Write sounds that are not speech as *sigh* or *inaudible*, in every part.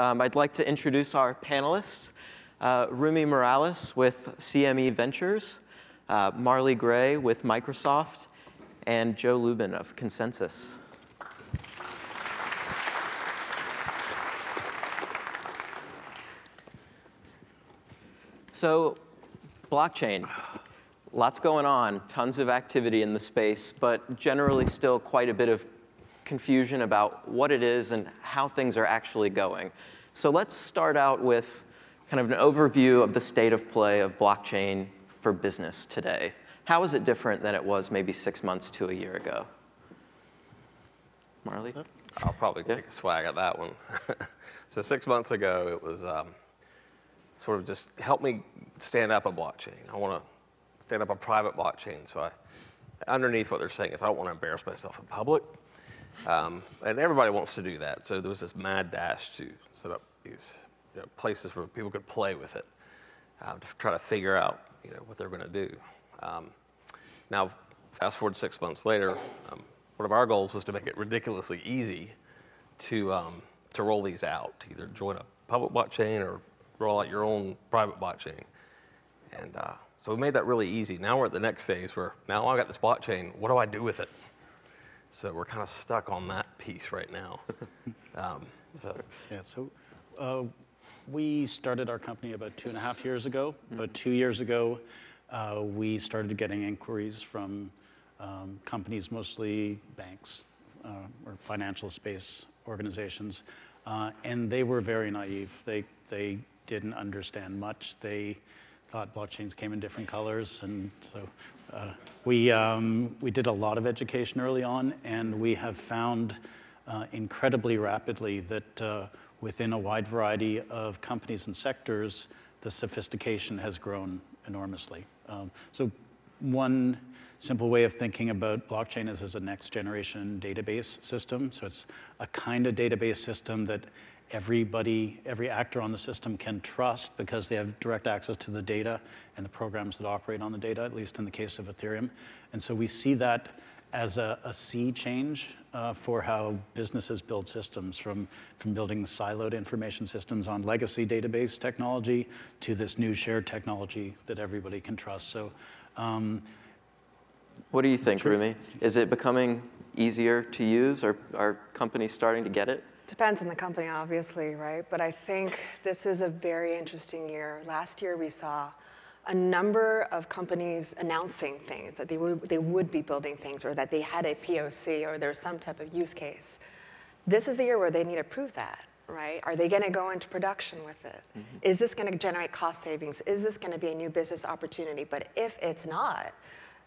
Um, I'd like to introduce our panelists. Uh, Rumi Morales with CME Ventures, uh, Marley Gray with Microsoft, and Joe Lubin of ConsenSys. So, blockchain, lots going on, tons of activity in the space, but generally still quite a bit of confusion about what it is and how things are actually going. So let's start out with kind of an overview of the state of play of blockchain for business today. How is it different than it was maybe six months to a year ago? Marley? I'll probably yeah. take a swag at that one. *laughs* so six months ago, it was um, sort of just help me stand up a blockchain. I want to stand up a private blockchain. So I, underneath what they're saying is I don't want to embarrass myself in public. Um, and everybody wants to do that. So there was this mad dash to set up these you know, places where people could play with it uh, to try to figure out you know, what they're going to do. Um, now, fast forward six months later, um, one of our goals was to make it ridiculously easy to, um, to roll these out, to either join a public blockchain or roll out your own private blockchain. And uh, so we made that really easy. Now we're at the next phase where now I've got this blockchain, what do I do with it? So we're kind of stuck on that piece right now. *laughs* um, so. Yeah, so uh, we started our company about two and a half years ago. Mm-hmm. About two years ago, uh, we started getting inquiries from um, companies, mostly banks uh, or financial space organizations, uh, and they were very naive. They, they didn't understand much. They thought blockchains came in different colors, and so uh, we, um, we did a lot of education early on, and we have found uh, incredibly rapidly that uh, within a wide variety of companies and sectors, the sophistication has grown enormously. Um, so one simple way of thinking about blockchain is as a next generation database system. So it's a kind of database system that everybody, every actor on the system can trust because they have direct access to the data and the programs that operate on the data, at least in the case of Ethereum. And so we see that as a, a sea change uh, for how businesses build systems from, from building siloed information systems on legacy database technology to this new shared technology that everybody can trust. So, um, what do you think, Rumi? Is it becoming easier to use? Are, are companies starting to get it? Depends on the company, obviously, right? But I think this is a very interesting year. Last year, we saw a number of companies announcing things that they would, they would be building things or that they had a POC or there's some type of use case. This is the year where they need to prove that, right? Are they going to go into production with it? Mm -hmm. Is this going to generate cost savings? Is this going to be a new business opportunity? But if it's not,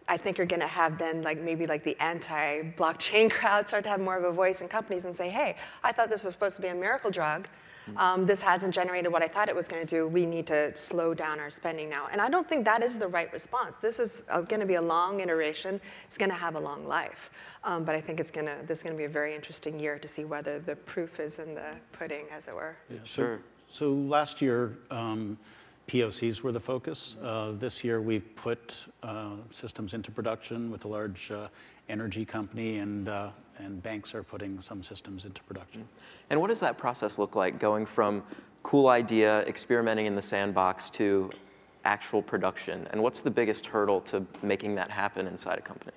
I think you're going to have then like maybe like the anti-blockchain *laughs* crowd start to have more of a voice in companies and say, hey, I thought this was supposed to be a miracle drug. Um, this hasn't generated what I thought it was going to do. We need to slow down our spending now. And I don't think that is the right response. This is uh, going to be a long iteration. It's going to have a long life. Um, but I think it's going to, this is going to be a very interesting year to see whether the proof is in the pudding, as it were. Yeah, sure. So, so last year, um, POCs were the focus. Uh, this year, we've put uh, systems into production with a large uh, energy company, and, uh, and banks are putting some systems into production. And what does that process look like, going from cool idea, experimenting in the sandbox, to actual production? And what's the biggest hurdle to making that happen inside a company?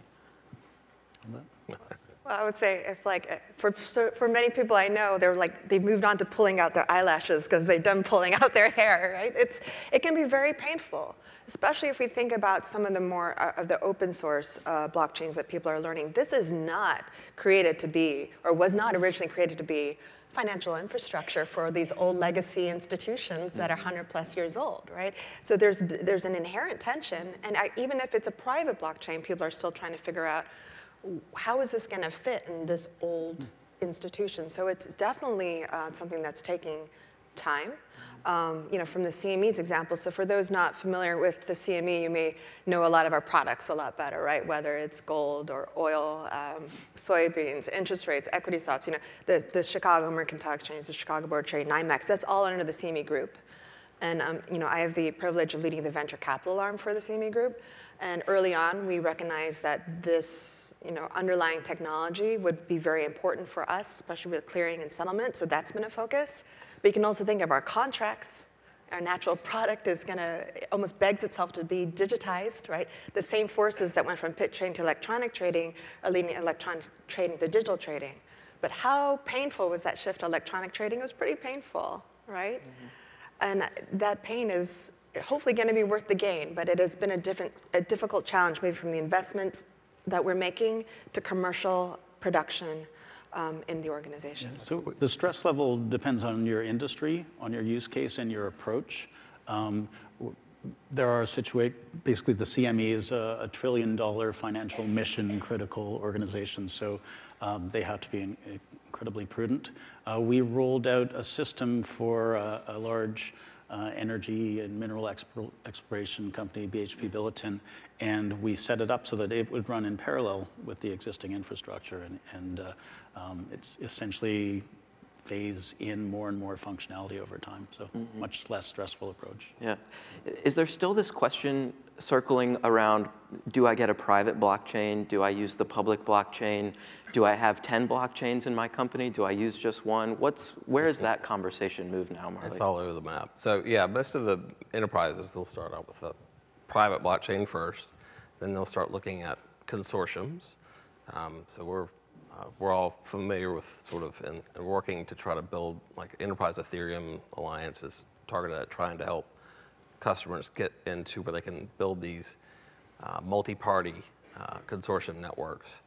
*laughs* Well, I would say if like for for many people I know, they're like they've moved on to pulling out their eyelashes because they've done pulling out their hair, right? It's it can be very painful, especially if we think about some of the more uh, of the open source uh, blockchains that people are learning. This is not created to be or was not originally created to be financial infrastructure for these old legacy institutions that are 100 plus years old, right? So there's there's an inherent tension, and I, even if it's a private blockchain, people are still trying to figure out how is this going to fit in this old institution? So it's definitely uh, something that's taking time. Um, you know, from the CME's example, so for those not familiar with the CME, you may know a lot of our products a lot better, right? Whether it's gold or oil, um, soybeans, interest rates, equity swaps, you know, the, the Chicago Mercantile Exchange, the Chicago Board of Trade, NYMEX, that's all under the CME group. And um, you know, I have the privilege of leading the venture capital arm for the CME group. And early on, we recognized that this you know, underlying technology would be very important for us, especially with clearing and settlement, so that's been a focus. But you can also think of our contracts. Our natural product is going to almost begs itself to be digitized, right? The same forces that went from pit trading to electronic trading are leading electronic trading to digital trading. But how painful was that shift to electronic trading? It was pretty painful, right? And that pain is hopefully going to be worth the gain, but it has been a, different, a difficult challenge, maybe from the investments that we're making to commercial production um, in the organization. So the stress level depends on your industry, on your use case, and your approach. Um, there are situations, basically the CME is a, a trillion dollar financial mission critical organization, so um, they have to be in- incredibly prudent. Uh, we rolled out a system for uh, a large uh, energy and mineral explo- exploration company, BHP Billiton, and we set it up so that it would run in parallel with the existing infrastructure. And, and um, it's essentially phase in more and more functionality over time. So much less stressful approach. Yeah. Is there still this question circling around, do I get a private blockchain? Do I use the public blockchain? Do I have 10 blockchains in my company? Do I use just one? What's, where is that conversation move now, Marley? It's all over the map. So yeah, most of the enterprises, they'll start out with a private blockchain first, then they'll start looking at consortiums. Um, so we're, uh, we're all familiar with sort of and, working to try to build like enterprise Ethereum alliances targeted at trying to help customers get into where they can build these uh, multi-party uh, consortium networks.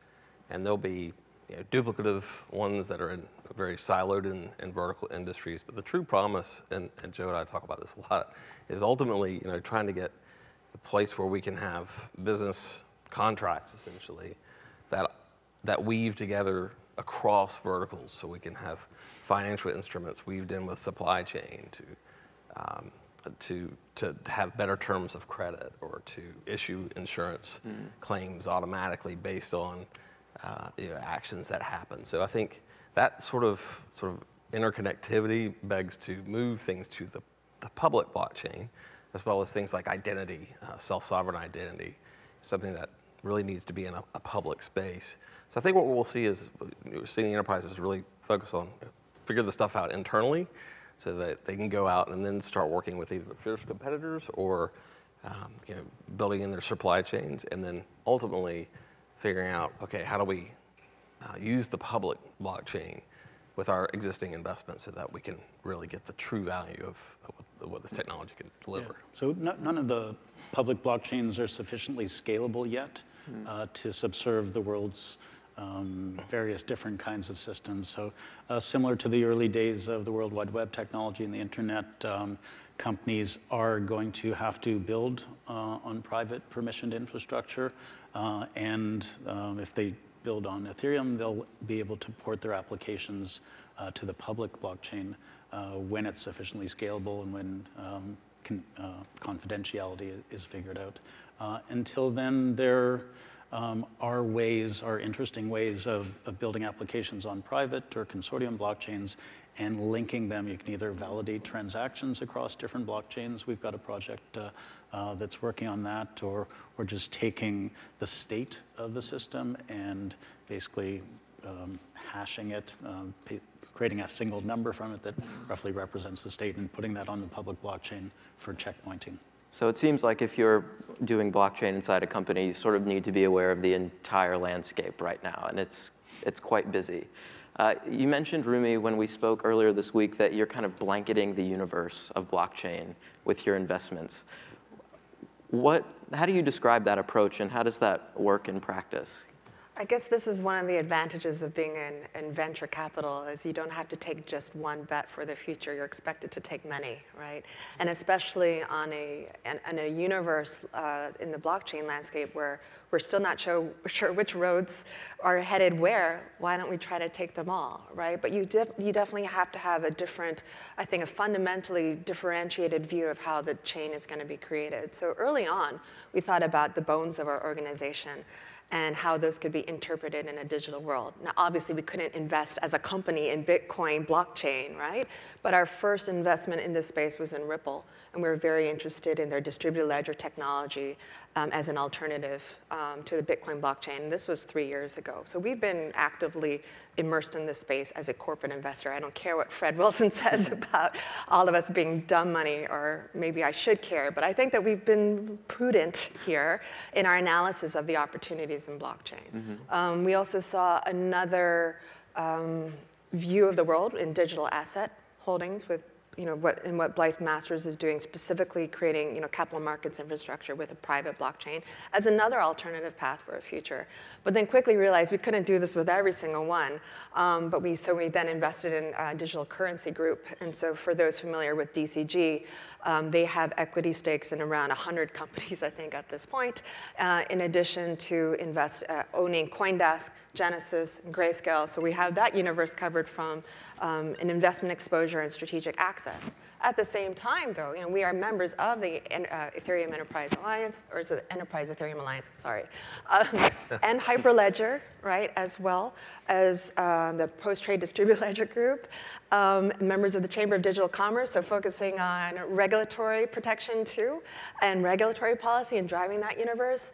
And there'll be you know, duplicative ones that are in very siloed in, in vertical industries. But the true promise, and, and Joe and I talk about this *laughs* a lot, is ultimately you know, trying to get the place where we can have business contracts essentially that, that weave together across verticals so we can have financial instruments weaved in with supply chain to um, to, to have better terms of credit or to issue insurance claims automatically based on uh, you know, actions that happen. So I think that sort of sort of interconnectivity begs to move things to the, the public blockchain, as well as things like identity, uh, self-sovereign identity, something that really needs to be in a, a public space. So I think what we'll see is we're seeing enterprises really focus on figure the stuff out internally so that they can go out and then start working with either fierce competitors or um, you know, building in their supply chains and then ultimately figuring out, okay, how do we uh, use the public blockchain with our existing investments so that we can really get the true value of, of what, what this technology can deliver. So no- none of the public blockchains are sufficiently scalable yet uh, to subserve the world's um, various different kinds of systems. So uh, similar to the early days of the World Wide Web technology and the internet, um, companies are going to have to build uh, on private permissioned infrastructure. uh, And um, if they build on Ethereum, they'll be able to port their applications uh, to the public blockchain uh, when it's sufficiently scalable and when um, con- uh, confidentiality is figured out. Until then, there um, are ways, are interesting ways of, of building applications on private or consortium blockchains and linking them. You can either validate transactions across different blockchains. We've got a project uh, uh, that's working on that, or or just taking the state of the system and basically um, hashing it, um, creating a single number from it that roughly represents the state, and putting that on the public blockchain for checkpointing. So it seems like if you're doing blockchain inside a company, you sort of need to be aware of the entire landscape right now, and it's, it's quite busy. Uh, you mentioned, Rumi, when we spoke earlier this week, that you're kind of blanketing the universe of blockchain with your investments. What, how do you describe that approach, and how does that work in practice? I guess this is one of the advantages of being in, in venture capital is you don't have to take just one bet for the future. You're expected to take many, right? And especially on a, in, a universe uh, in the blockchain landscape where we're still not sure, *laughs* sure which roads are headed where, why don't we try to take them all, right? But you, def, you definitely have to have a different, I think, a fundamentally differentiated view of how the chain is going to be created. So early on, we thought about the bones of our organization and how those could be interpreted in a digital world. Now, obviously, we couldn't invest as a company in Bitcoin blockchain, right? But our first investment in this space was in Ripple, and we were very interested in their distributed ledger technology um, as an alternative um, to the Bitcoin blockchain. This was three years ago. So we've been actively immersed in this space as a corporate investor. I don't care what Fred *laughs* Wilson says about all of us being dumb money, or maybe I should care, but I think that we've been prudent here in our analysis of the opportunities in blockchain. Mm -hmm. um, we also saw another um, view of the world in digital asset holdings with you know, what, and what Blythe Masters is doing, specifically creating you know, capital markets infrastructure with a private blockchain as another alternative path for a future. But then quickly realized we couldn't do this with every single one. Um, but we, so we then invested in a Digital Currency Group. And so for those familiar with DCG, um, they have equity stakes in around 100 *laughs* companies, I think, at this point, uh, in addition to invest, uh, owning Coindesk, Genesis, and Grayscale. So we have that universe covered from um, an investment exposure and strategic access. At the same time, though, you know, we are members of the uh, Ethereum Enterprise Alliance, or is it Enterprise Ethereum Alliance? Sorry, um, *laughs* and Hyperledger, right, as well as uh, the Post-Trade Distributed *laughs* Ledger Group, um, members of the Chamber of Digital Commerce, so focusing on regulatory protection too, and regulatory policy and driving that universe.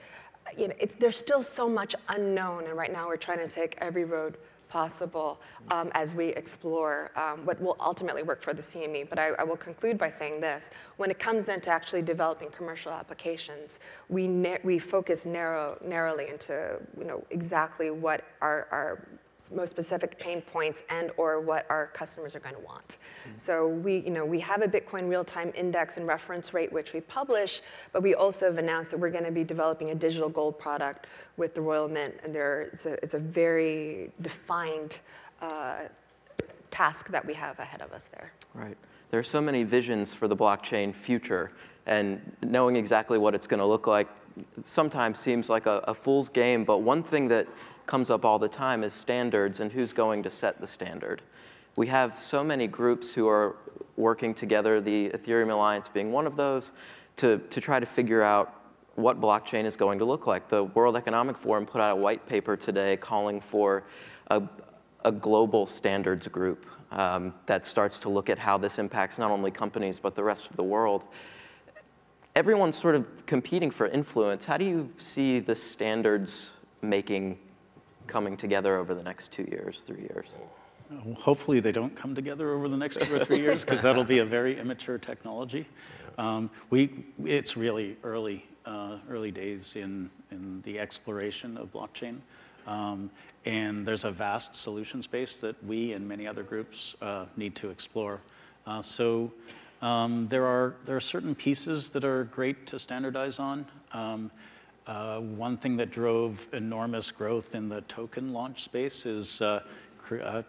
You know, there's still so much unknown, and right now we're trying to take every road possible um, as we explore um, what will ultimately work for the CME. But I, I, will conclude by saying this. When it comes then to actually developing commercial applications, we, we focus narrow, narrowly into you know, exactly what our, our most specific pain points and or what our customers are going to want. Mm -hmm. So we, you know, we have a Bitcoin real-time index and reference rate, which we publish, but we also have announced that we're going to be developing a digital gold product with the Royal Mint, and there, it's, a, it's a very defined uh, task that we have ahead of us there. Right. There are so many visions for the blockchain future, and knowing exactly what it's going to look like sometimes seems like a, a fool's game, but one thing that comes up all the time is standards and who's going to set the standard. We have so many groups who are working together, the Ethereum Alliance being one of those, to, to try to figure out what blockchain is going to look like. The World Economic Forum put out a white paper today calling for a, a global standards group um, that starts to look at how this impacts not only companies but the rest of the world. Everyone's sort of competing for influence. How do you see the standards making coming together over the next two years, three years? Hopefully they don't come together over the next two or three years because that'll be a very immature technology. Um, we, it's really early, uh, early days in, in the exploration of blockchain. Um, and there's a vast solution space that we and many other groups uh, need to explore. Uh, so um, there, are, there are certain pieces that are great to standardize on. Uh, one thing that drove enormous growth in the token launch space is uh, uh,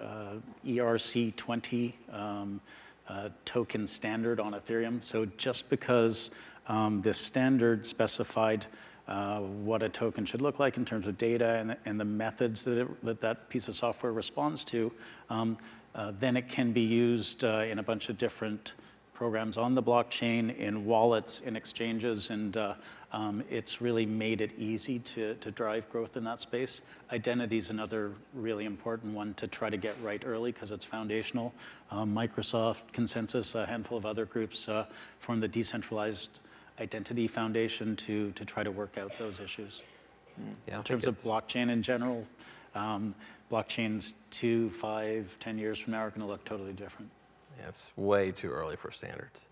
uh ERC20 um, uh, token standard on Ethereum. So just because um, this standard specified uh, what a token should look like in terms of data and, and the methods that, it, that, that piece of software responds to, um, then it can be used in a bunch of different programs on the blockchain, in wallets, in exchanges, and uh, um, it's really made it easy to, to drive growth in that space. Identity is another really important one to try to get right early because it's foundational. Um, Microsoft, ConsenSys, a handful of other groups uh, form the Decentralized Identity Foundation to, to try to work out those issues. Yeah, in terms of blockchain in general, um, blockchains two, five, ten years from now are going to look totally different. Yeah, it's way too early for standards.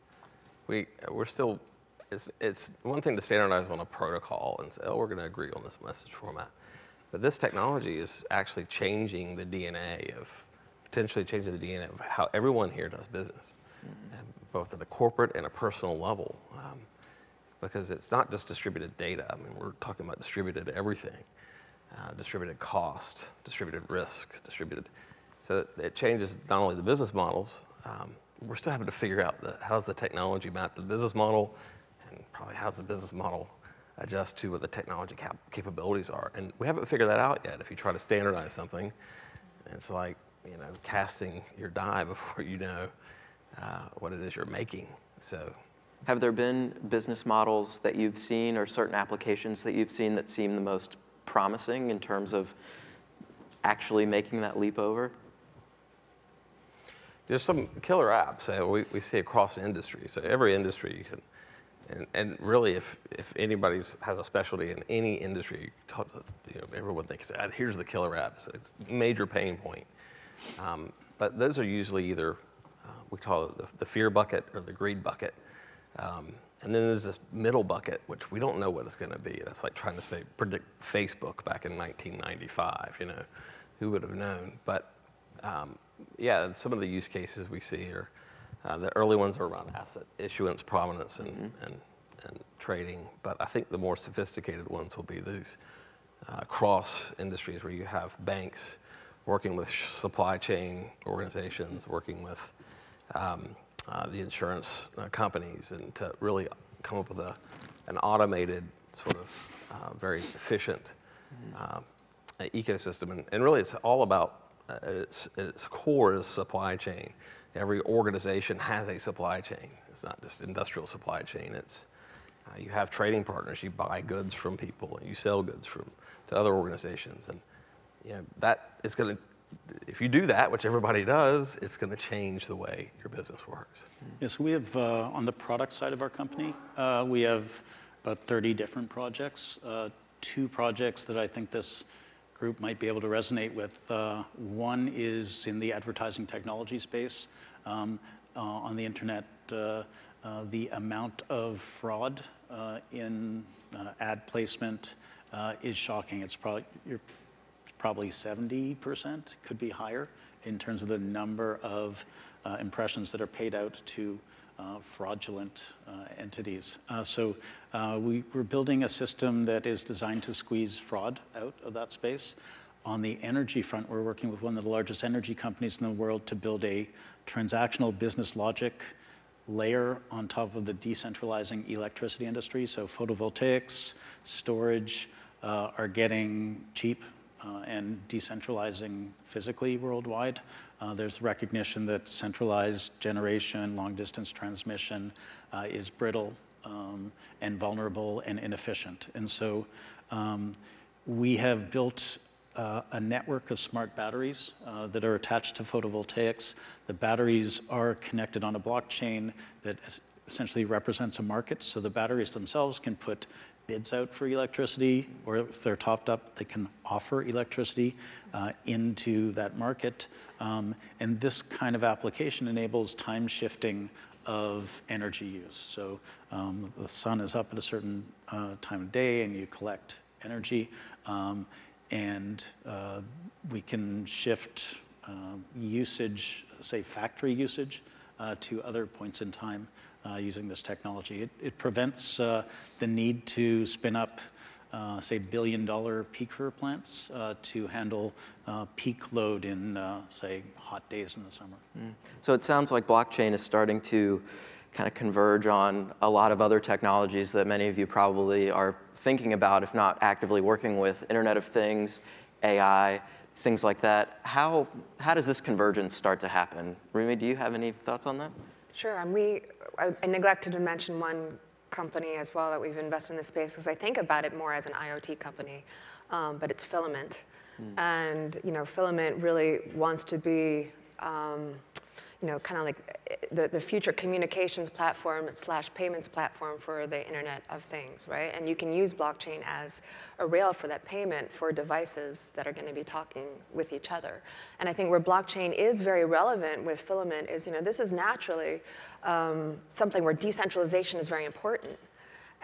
We, we're still, it's, it's one thing to standardize on a protocol and say, oh, we're going to agree on this message format. But this technology is actually changing the DNA of, potentially changing the DNA of how everyone here does business, mm -hmm. both at a corporate and a personal level. Um, because it's not just distributed data. I mean, we're talking about distributed everything, uh, distributed cost, distributed risk, distributed. So it changes not only the business models, um, we're still having to figure out the, how does the technology map to the business model, probably how does the business model adjust to what the technology cap capabilities are. And we haven't figured that out yet. If you try to standardize something, it's like you know casting your die *laughs* before you know uh, what it is you're making. So Have there been business models that you've seen or certain applications that you've seen that seem the most promising in terms of actually making that leap over? There's some killer apps that we, we see across industry. So every industry you can, and, and really if, if anybody has a specialty in any industry, you know, everyone thinks, ah, here's the killer app. It's a major pain point. Um, but those are usually either, uh, we call it the, the, fear bucket or the greed bucket. Um, and then there's this middle bucket, which we don't know what it's going to be. That's like trying to say predict Facebook back in 1995. You know, who would have known? But um, yeah, some of the use cases we see are uh, the early ones are around asset issuance, provenance, and, mm-hmm. and, and trading. But I think the more sophisticated ones will be these uh, cross industries where you have banks working with supply chain organizations, working with um, uh, the insurance uh, companies, and to really come up with a, an automated, sort of uh, very efficient mm-hmm. uh, ecosystem. And, and really, it's all about uh, its, its core is supply chain. Every organization has a supply chain. It's not just industrial supply chain. It's uh, you have trading partners. You buy goods from people, and you sell goods from to other organizations, and you know, that is going to. If you do that, which everybody does, it's going to change the way your business works. Yes, we have uh, on the product side of our company, uh, we have about 30 different projects. Uh, two projects that I think this group might be able to resonate with. Uh, one is in the advertising technology space. Um, uh, on the internet, uh, uh the amount of fraud uh, in uh, ad placement is shocking. It's probably, probably 70%, could be higher in terms of the number of impressions that are paid out to uh, fraudulent uh, entities. Uh, so we, we're building a system that is designed to squeeze fraud out of that space. On the energy front, we're working with one of the largest energy companies in the world to build a transactional business logic layer on top of the decentralizing electricity industry. So photovoltaics, storage uh, are getting cheap uh, and decentralizing physically worldwide. Uh, there's recognition that centralized generation, long distance transmission uh, is brittle um, and vulnerable and inefficient. And so um, we have built uh, a network of smart batteries uh, that are attached to photovoltaics. The batteries are connected on a blockchain that essentially represents a market. So the batteries themselves can put bids out for electricity, or if they're topped up, they can offer electricity uh, into that market. Um, and this kind of application enables time shifting of energy use. So um, the sun is up at a certain uh, time of day and you collect energy, um, and uh, we can shift uh, usage, say factory usage, uh, to other points in time uh, using this technology. It, it prevents uh, the need to spin up, uh, say, billion dollar peaker plants to handle peak load in, say, hot days in the summer. Mm. So it sounds like blockchain is starting to kind of converge on a lot of other technologies that many of you probably are thinking about, if not actively working with, Internet of Things, AI, things like that. How, how does this convergence start to happen? Rumi, do you have any thoughts on that? Sure. And we, I, I neglected to mention one company as well that we've invested in this space because I think about it more as an IoT company, um, but it's Filament. Mm. And you know, Filament really wants to be um, you know, kind of like the, the future communications platform slash payments platform for the Internet of Things, right? And you can use blockchain as a rail for that payment for devices that are going to be talking with each other. And I think where blockchain is very relevant with Filament is, you know, this is naturally um, something where decentralization is very important.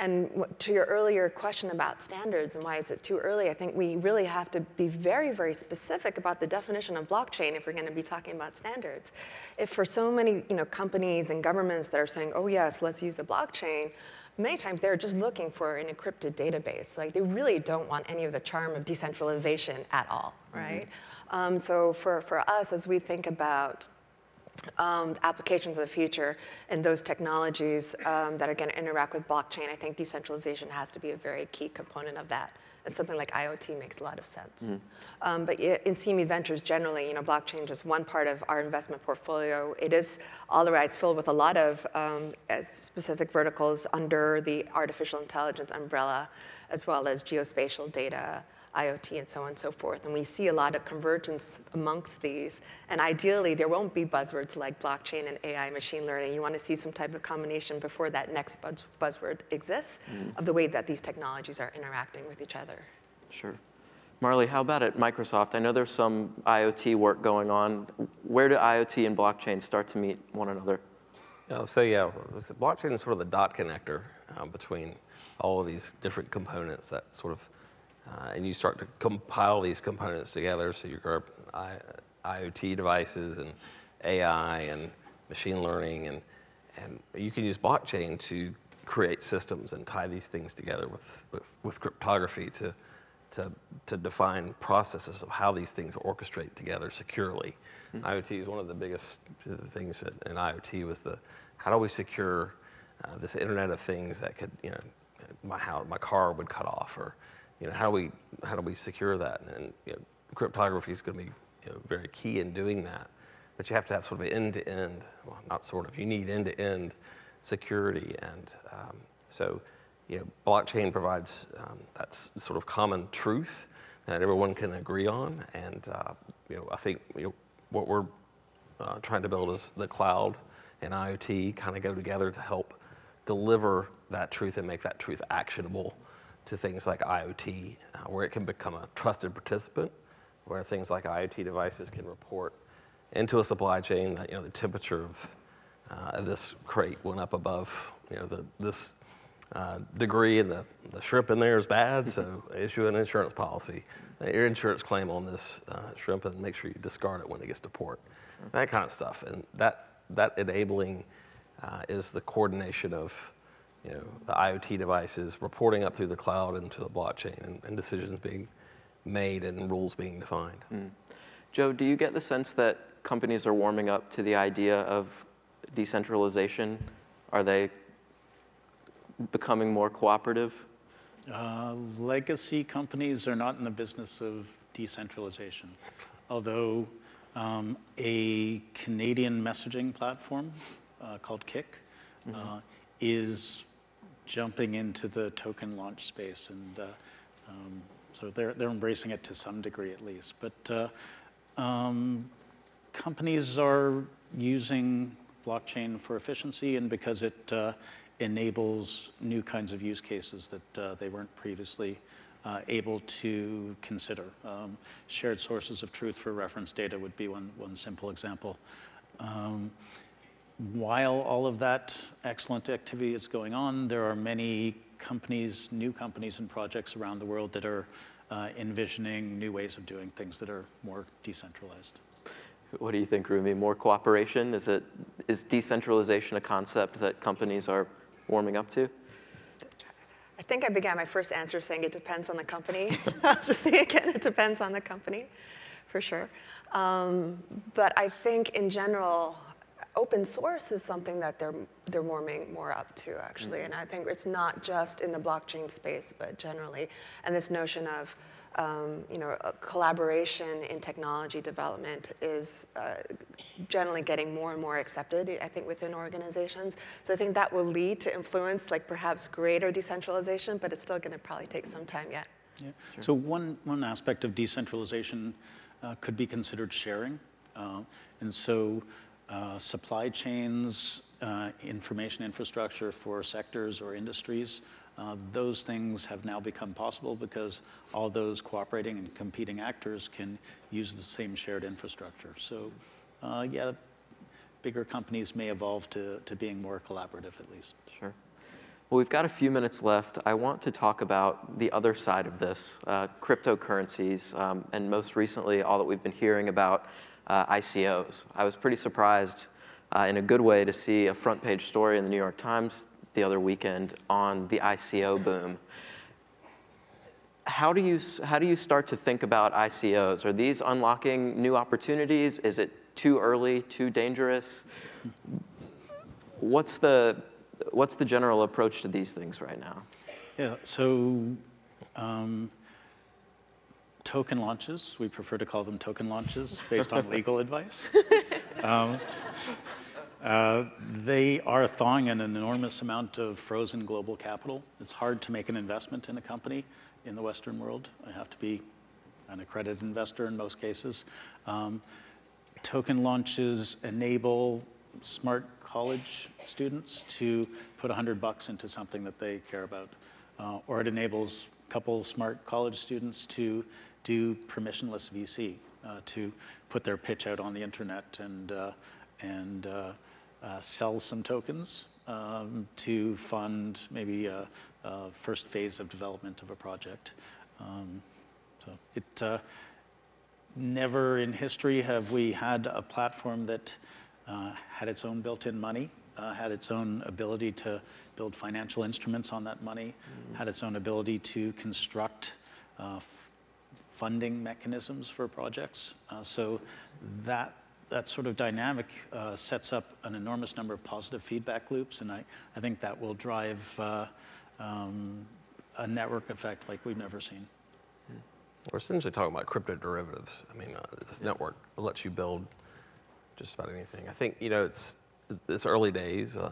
And to your earlier question about standards and why is it too early, I think we really have to be very, very specific about the definition of blockchain if we're going to be talking about standards. If for so many you know, companies and governments that are saying, oh yes, let's use the blockchain, many times they're just looking for an encrypted database. Like they really don't want any of the charm of decentralization at all, right? Mm-hmm. Um, so for, for us, as we think about um, applications of the future and those technologies um, that are going to interact with blockchain, I think decentralization has to be a very key component of that and something like IoT makes a lot of sense. Um, but in CME Ventures generally, you know, blockchain is one part of our investment portfolio. It is all the it's filled with a lot of um, specific verticals under the artificial intelligence umbrella, as well as geospatial data, IoT, and so on and so forth. And we see a lot of convergence amongst these. And ideally, there won't be buzzwords like blockchain and AI machine learning. You want to see some type of combination before that next buzz- buzzword exists of the way that these technologies are interacting with each other. Sure. Marley, how about at Microsoft? I know there's some IoT work going on. Where do IoT and blockchain start to meet one another? Yeah, so yeah, blockchain is sort of the dot connector uh, between all of these different components that sort of, uh, and you start to compile these components together. So you've got I, IoT devices and AI and machine learning, and and you can use blockchain to create systems and tie these things together with with, with cryptography to. To, to define processes of how these things orchestrate together securely. IoT is one of the biggest things that, in IoT was the how do we secure uh, this Internet of Things that could, you know, my how my car would cut off, or you know, how do we how do we secure that? And you know, cryptography is going to be you know, very key in doing that. But you have to have sort of an end-to-end, well, not sort of, you need end-to-end security, and um, so you know, blockchain provides um, that sort of common truth that everyone can agree on, and uh, you know, I think you know, what we're uh, trying to build is the cloud and IoT kind of go together to help deliver that truth and make that truth actionable to things like IoT, uh, where it can become a trusted participant, where things like IoT devices can report into a supply chain that you know the temperature of uh, this crate went up above you know the, this uh, degree and the, the shrimp in there is bad, so issue an insurance policy, your insurance claim on this uh, shrimp, and make sure you discard it when it gets to port. That kind of stuff, and that that enabling uh, is the coordination of you know the IoT devices reporting up through the cloud into the blockchain, and, and decisions being made and rules being defined. Joe, do you get the sense that companies are warming up to the idea of decentralization? Are they becoming more cooperative? Uh, Legacy companies are not in the business of decentralization, although um, a Canadian messaging platform uh, called Kik uh, is jumping into the token launch space, and uh, um, so they're, they're embracing it to some degree at least. But uh, um, companies are using blockchain for efficiency and because it uh, enables new kinds of use cases that uh, they weren't previously uh, able to consider. Um, shared sources of truth for reference data would be one, one simple example. While all of that excellent activity is going on, there are many companies, new companies and projects around the world that are uh, envisioning new ways of doing things that are more decentralized. What do you think, Rumi? More cooperation? Is it is decentralization a concept that companies are warming up to? I think I began my first answer saying it depends on the company. *laughs* I'll just say again, it depends on the company, for sure. Um, but I think in general, open source is something that they're, they're warming more up to, actually. And I think it's not just in the blockchain space, but generally. And this notion of um, you know, uh, collaboration in technology development is uh, generally getting more and more accepted, I think, within organizations. So I think that will lead to influence, like perhaps greater decentralization, but it's still going to probably take some time yet. Yeah. So one, one aspect of decentralization uh, could be considered sharing. Uh, and so uh, supply chains, uh, information infrastructure for sectors or industries, uh, those things have now become possible because all those cooperating and competing actors can use the same shared infrastructure. So uh, yeah, bigger companies may evolve to, to being more collaborative at least. Sure. Well, we've got a few minutes left. I want to talk about the other side of this, uh, cryptocurrencies, um, and most recently, all that we've been hearing about uh, ICOs. I was pretty surprised, uh, in a good way, to see a front page story in the New York Times the other weekend on the ICO boom. How do you, how do you start to think about ICOs? Are these unlocking new opportunities? Is it too early, too dangerous? What's the, what's the general approach to these things right now? Yeah, so um, token launches. We prefer to call them token launches *laughs* based on legal advice. *laughs* Um, uh, they are thawing an enormous amount of frozen global capital. It's hard to make an investment in a company in the Western world. I have to be an accredited investor in most cases. Um, token launches enable smart college students to put 100 bucks into something that they care about. Uh, or it enables a couple smart college students to do permissionless VC, uh, to put their pitch out on the internet and, uh, and uh, uh, sell some tokens um, to fund maybe a, a, first phase of development of a project. Um, so it uh, never in history have we had a platform that uh, had its own built-in money, uh, had its own ability to build financial instruments on that money, mm-hmm. had its own ability to construct uh, funding mechanisms for projects. Uh, so that that sort of dynamic uh, sets up an enormous number of positive feedback loops, and I, I think that will drive uh, um, a network effect like we've never seen. We're essentially talking about crypto derivatives. I mean, uh, this yeah. network lets you build just about anything. I think, you know, it's, it's early days. Uh,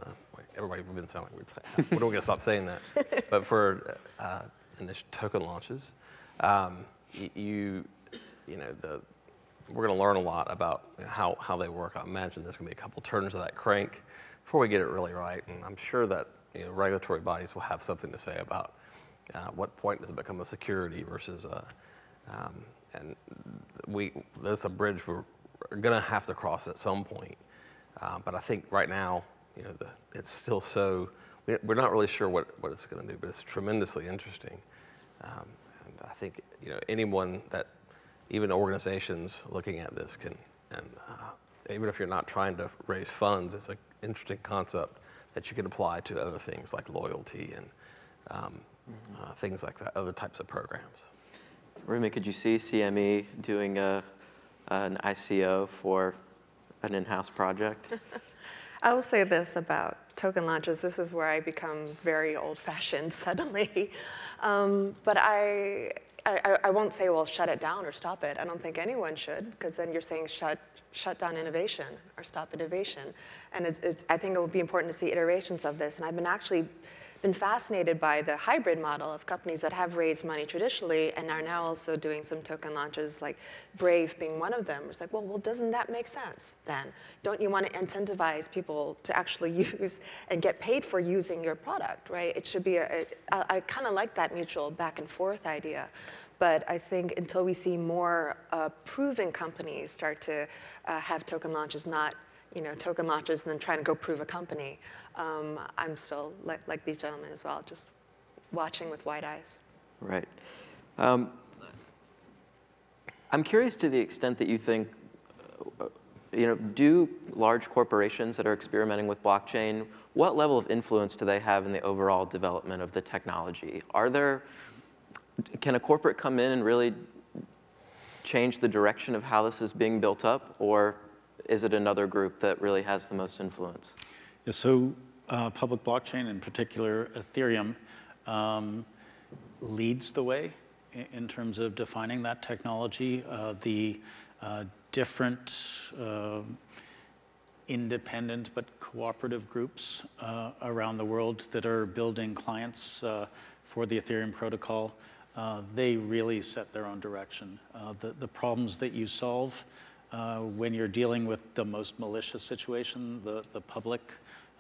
everybody's been saying, like, when are we going to stop saying that? *laughs* but for uh, initial token launches, um, you, you know, the, we're going to learn a lot about how, how they work. I imagine there's going to be a couple turns of that crank before we get it really right. And I'm sure that you know, regulatory bodies will have something to say about uh, what point does it become a security versus a, um, and we, that's a bridge we're going to have to cross at some point. Uh, but I think right now, you know, the, it's still so, we're not really sure what, what it's going to do, but it's tremendously interesting. Um, I think, you know, anyone that even organizations looking at this can, and uh, even if you're not trying to raise funds, it's an interesting concept that you can apply to other things like loyalty and um, mm-hmm. uh, things like that, other types of programs. Rumi, could you see CME doing a, an ICO for an in-house project? *laughs* I will say this about token launches. This is where I become very old-fashioned *laughs* suddenly. Um, but I, I, I won't say, well, shut it down or stop it. I don't think anyone should, because then you're saying shut, shut down innovation or stop innovation. And it's, it's, I think it will be important to see iterations of this. And I've been actually been fascinated by the hybrid model of companies that have raised money traditionally and are now also doing some token launches, like Brave being one of them. It's like, well, well, doesn't that make sense then? Don't you want to incentivize people to actually *laughs* use and get paid for using your product, right? It should be a, a I, kind of like that mutual back and forth idea. But I think until we see more uh, proven companies start to uh, have token launches, not you know, token launches and then trying to go prove a company, um, I'm still like, like these gentlemen as well, just watching with wide eyes. Right. Um, I'm curious to the extent that you think, uh, you know, do large corporations that are experimenting with blockchain, what level of influence do they have in the overall development of the technology? Are there, can a corporate come in and really change the direction of how this is being built up, or is it another group that really has the most influence? Yeah, so uh, public blockchain, in particular Ethereum, um, leads the way in, in, terms of defining that technology. Uh, the uh, different uh, independent but cooperative groups uh, around the world that are building clients uh, for the Ethereum protocol, they really set their own direction. the, the problems that you solve uh, when you're dealing with the most malicious situation, the, the public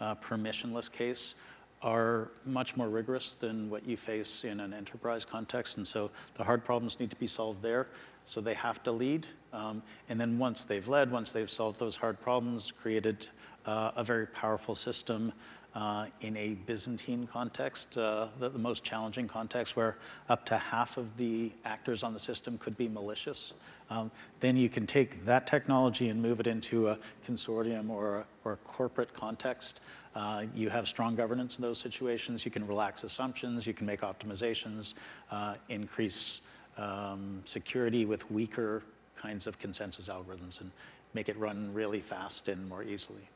uh, permissionless case, are much more rigorous than what you face in an enterprise context. And so the hard problems need to be solved there. So they have to lead. Um, and then once they've led, once they've solved those hard problems, created uh, a very powerful system uh, in a Byzantine context, uh, the, the, most challenging context where up to half of the actors on the system could be malicious. Um, then you can take that technology and move it into a consortium or or a corporate context. Uh, you have strong governance in those situations. You can relax assumptions. You can make optimizations, uh, increase um, security with weaker kinds of consensus algorithms, and make it run really fast and more easily.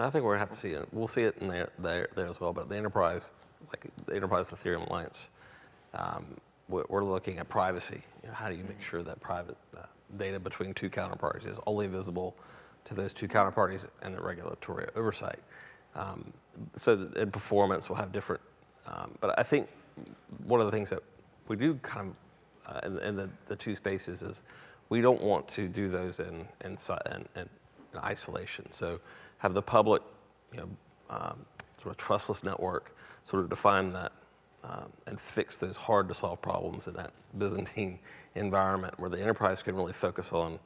I think we're gonna have to see it. We'll see it in there, there, there as well. But the enterprise, like the Enterprise Ethereum Alliance, um, we're we're looking at privacy. You know, how do you make sure that private uh, data between two counterparties is only visible to those two counterparties and the regulatory oversight? Um, so that in performance, we'll have different. Um, but I think one of the things that we do kind of uh, in, in the, the two spaces is we don't want to do those in in, in, in, in isolation. So have the public, you know, um, sort of trustless network, sort of define that um, and fix those hard to solve problems in that Byzantine environment where the enterprise can really focus on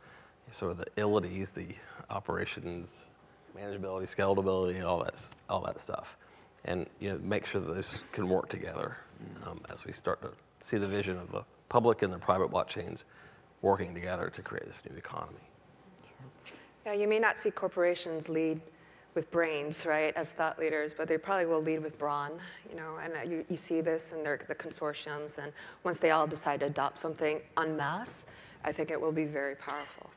sort of the illities, the operations, manageability, scalability, all that, all that stuff. And you know, make sure that those can work together um, as we start to see the vision of the public and the private blockchains working together to create this new economy. Yeah, you may not see corporations lead with brains, right, as thought leaders, but they probably will lead with brawn, you know, and uh, you, you see this in their, the consortiums, and once they all decide to adopt something en masse, I think it will be very powerful.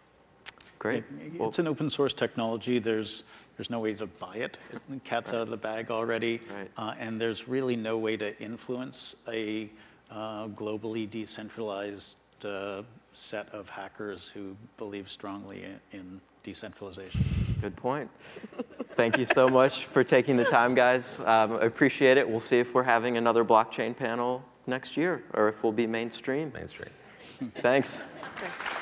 Great. It- Well, It's an open source technology. There's, there's no way to buy it. It- The cat's out of the bag already. Right. Uh, And there's really no way to influence a uh, globally decentralized uh, set of hackers who believe strongly in- in decentralization. Good point. Thank you so much for taking the time, guys. Um, I appreciate it. We'll see if we're having another blockchain panel next year or if we'll be mainstream. Mainstream. Thanks. Thanks.